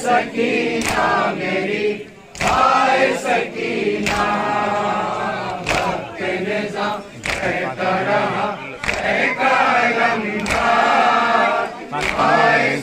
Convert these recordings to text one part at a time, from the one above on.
सकीना मेरी आए सकीना भक्त निज़ाम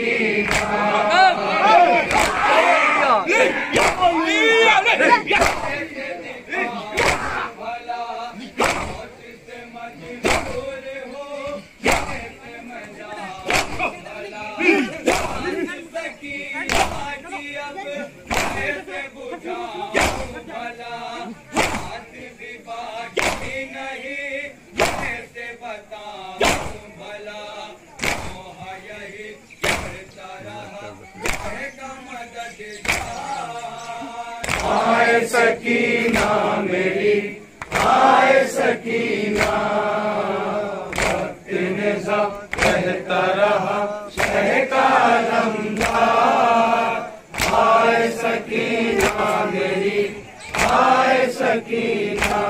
Yeah. आए सकीना मेरी, आए सकीना। वक्त ने सब कहता रहा सहका रमदा आए सकीना मेरी, आए सकीना।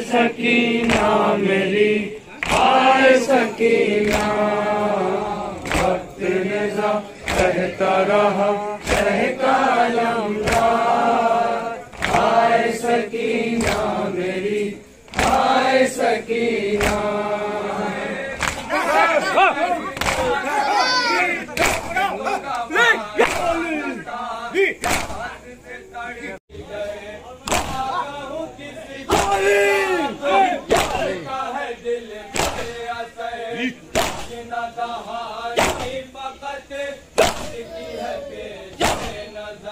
सकीना मेरी आए सकीना। भक्त निजा कहता रहा कहता लंबा आए सकीना मेरी आए सकीना। हाँ।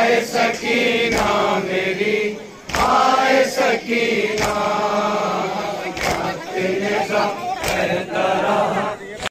आए सकीना मेरी आए सकीना करता